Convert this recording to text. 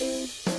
Música